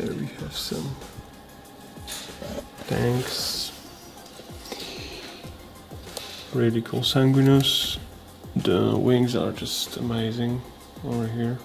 There we have some tanks. Really cool Sanguinus. The wings are just amazing over here.